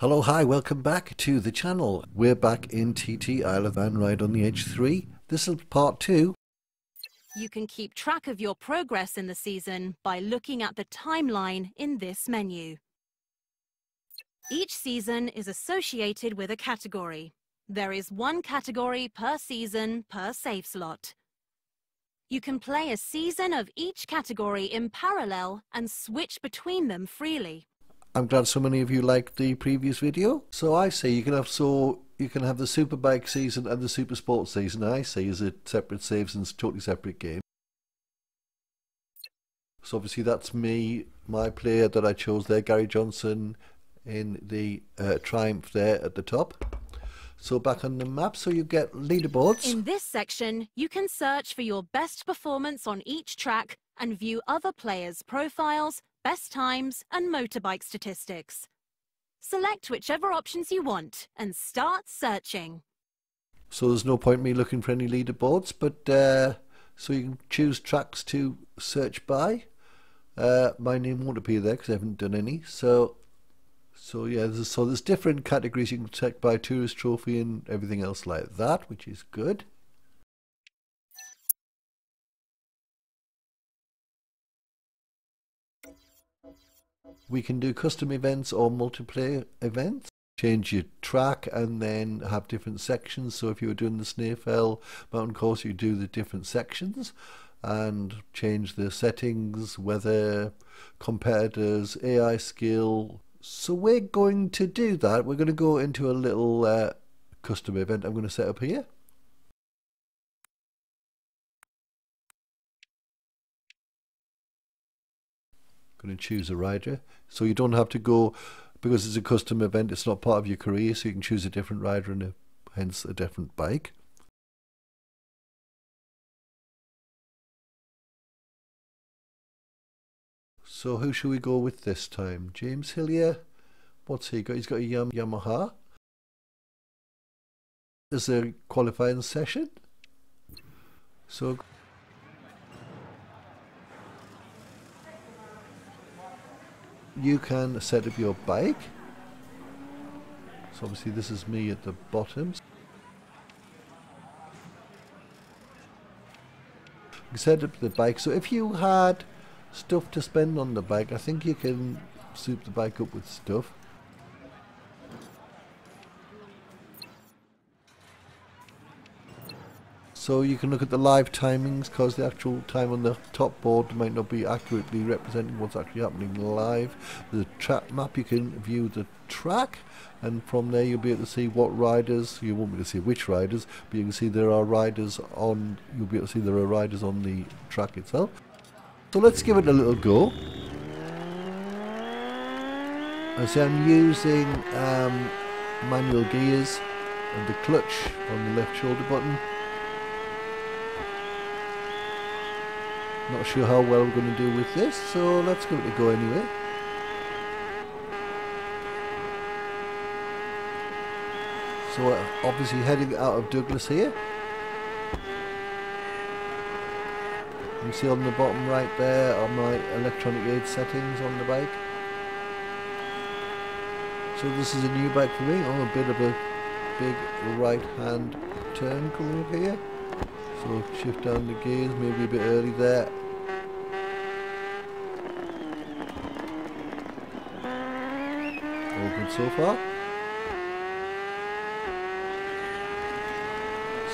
Hello, hi, welcome back to the channel. We're back in TT Isle of Man Ride on the Edge 3. This is part two. You can keep track of your progress in the season by looking at the timeline in this menu. Each season is associated with a category. There is one category per season per save slot. You can play a season of each category in parallel and switch between them freely. I'm glad so many of you liked the previous video. So I say you can have so you can have the Superbike season and the Super Sports season. I say is a separate saves and totally separate game. So obviously that's me, my player that I chose there, Gary Johnson, in the uh, Triumph there at the top. So back on the map, so you get leaderboards. In this section, you can search for your best performance on each track and view other players' profiles, best times and motorbike statistics. Select whichever options you want and start searching. So there's no point me looking for any leaderboards, but uh, so you can choose tracks to search by. Uh, my name won't appear there because I haven't done any. So so yeah, there's, so there's different categories you can check by tourist trophy and everything else like that, which is good. We can do custom events or multiplayer events. Change your track and then have different sections. So if you were doing the Snaefell mountain course, you do the different sections and change the settings, weather, competitors, AI skill, so we're going to do that. We're going to go into a little uh, custom event I'm going to set up here. Going to choose a rider. So you don't have to go, because it's a custom event, it's not part of your career, so you can choose a different rider and a, hence a different bike. So who should we go with this time? James Hillier? What's he got? He's got a Yam Yamaha. Is a qualifying session? So you can set up your bike. So obviously this is me at the bottom. You set up the bike. So if you had stuff to spend on the bike. I think you can soup the bike up with stuff. So you can look at the live timings because the actual time on the top board might not be accurately representing what's actually happening live. The track map, you can view the track and from there you'll be able to see what riders, you won't be able to see which riders, but you can see there are riders on, you'll be able to see there are riders on the track itself. So let's give it a little go. So I'm using um, manual gears and the clutch on the left shoulder button. Not sure how well we're going to do with this, so let's give it a go anyway. So uh, obviously heading out of Douglas here. You can see on the bottom right there are my electronic aid settings on the bike. So this is a new bike for me. I'm a bit of a big right hand turn coming up here. So shift down the gears, maybe a bit early there. So far.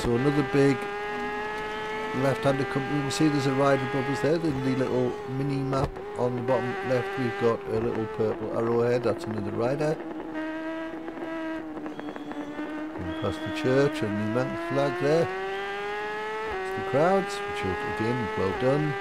So another big left-handed company. You can see there's a rider above us there. There's the little mini map on the bottom left. We've got a little purple arrowhead. That's another rider. Going past the church and the mountain flag there. It's the crowds, which are again well done.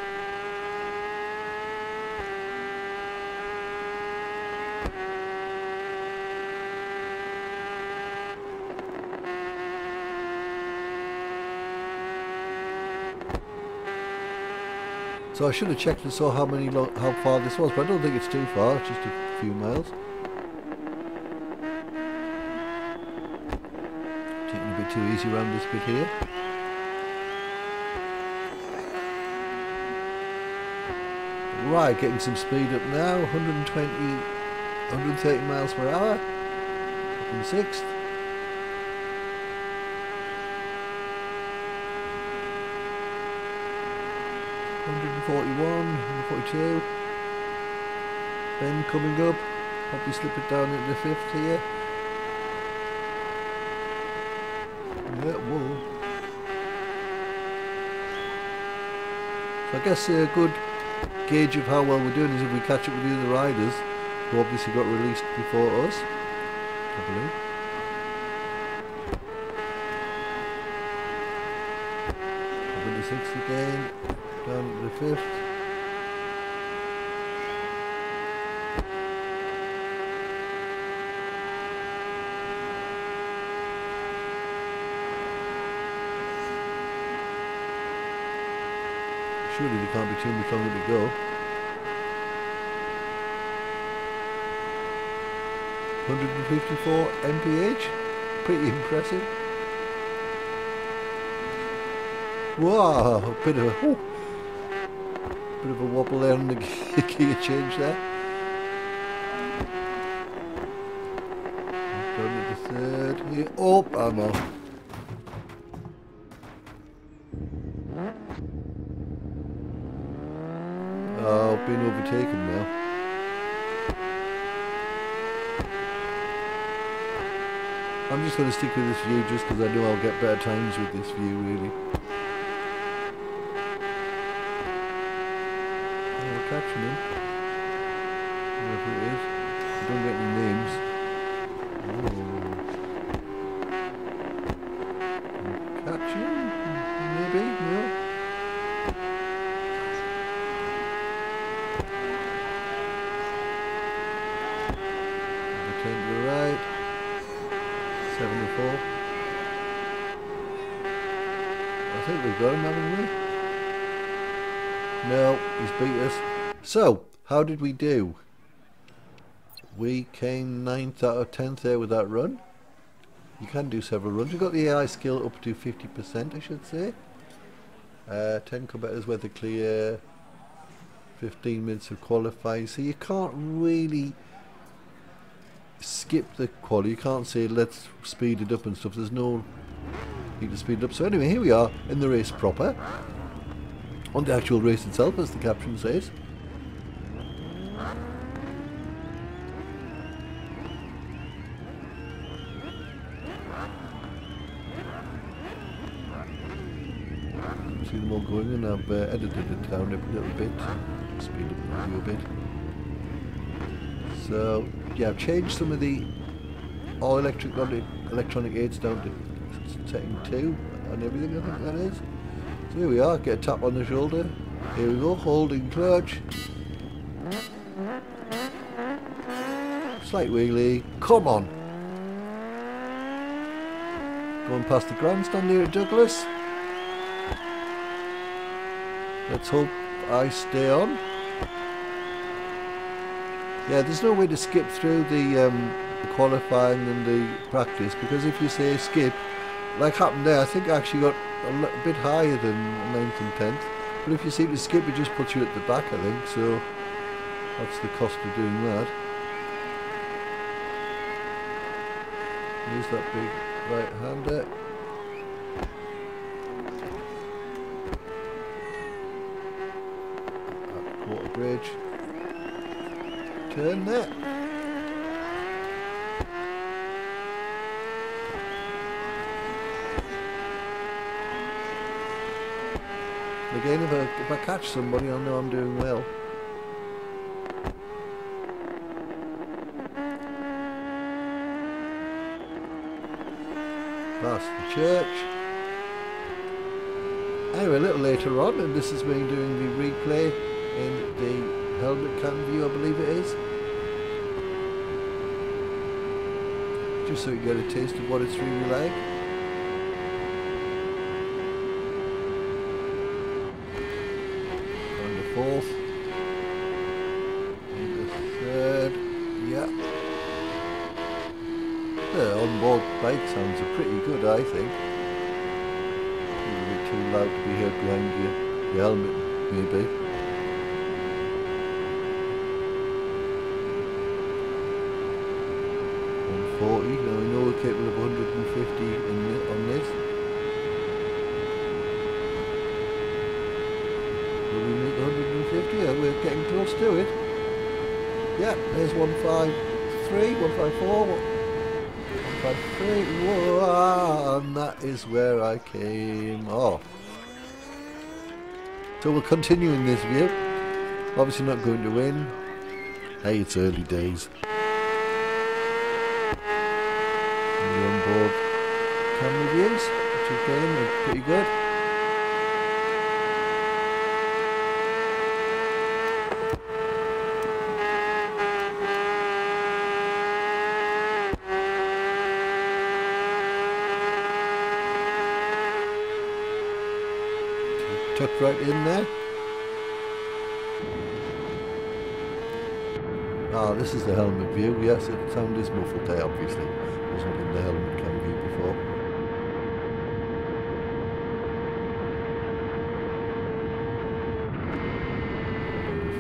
So I should have checked and saw how many how far this was, but I don't think it's too far. It's just a few miles. Taking a bit too easy around this bit here. Right, getting some speed up now. 120, 130 miles per hour. in sixth. Hundred and forty-one, forty-two. Ben coming up. Probably slip it down into fifth here. Yeah, whoa. So I guess a good gauge of how well we're doing is if we catch up with the other riders who obviously got released before us, I believe. Again, down the fifth. Surely there can't be too much longer to go. 154 mph, pretty impressive. Wow, a bit of a bit of a wobble there on the gear change there. Going to the third here. Oh, I'm off. Oh, being overtaken now. I'm just going to stick with this view just because I know I'll get better times with this view, really. Him. Whoever it is. I don't get any names. Catch him? Maybe? No? Return to the right. 74. I think we've got him, haven't we? No, he's beat us. So, how did we do? We came 9th out of 10th there with that run. You can do several runs. We've got the AI skill up to 50%, I should say. Uh, 10 competitors weather clear. 15 minutes of qualifying. So you can't really skip the quali. You can't say let's speed it up and stuff. There's no need to speed it up. So anyway, here we are in the race proper. On the actual race itself, as the caption says. See them all going and I've uh, edited it down a little bit. Speed up the video a bit. So yeah, I've changed some of the all electric electronic aids down to setting two and everything. I think that is. So here we are. Get a tap on the shoulder. Here we go. Holding clutch. Slight wheelie. Come on. Going past the grandstand at Douglas. Let's hope I stay on. Yeah, there's no way to skip through the, um, qualifying and the practice because if you say skip, like happened there, I think I actually got a bit higher than 9th and 10th. But if you seem to skip, it just puts you at the back, I think. So that's the cost of doing that. Use that big right hander. That Turn that. Again, if I, if I catch somebody, I'll know I'm doing well. Past the church. Anyway, a little later on, and this is me doing the replay in the helmet cam view, I believe it is. Just so you get a taste of what it's really like. On the fourth. And the third. Yeah. The onboard bike sounds are pretty good, I think. A bit too loud to be heard behind your, your helmet, maybe. 140. Now we know we're capable of 150 in, on this. Will we make 150? Yeah, we're getting close to it. Yeah, there's 153, 154, 153. Whoa, and that is where I came off. So we'll continue in this view. Obviously not going to win. Hey, it's early days. And the onboard camera views, which again are pretty good. Tucked right in there. Ah, this is the helmet view. Yes, the sound is muffled there, obviously. Wasn't in the helmet cam view before.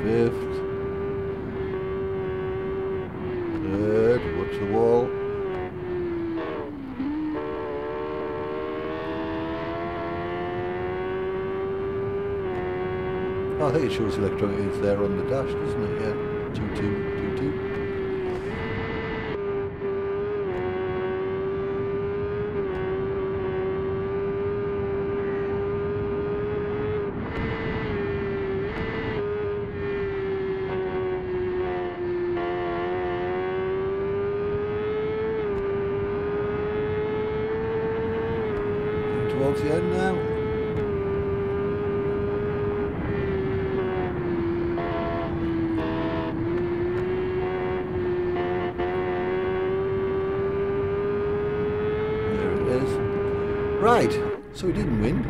Fifth. Third, watch the wall. Oh, I think it shows the electronic it's there on the dash, doesn't it? Yeah. Two two two two. End now. There it is. Right, so we didn't win.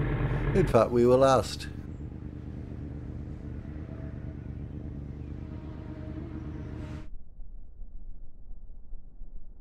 In fact, we were last.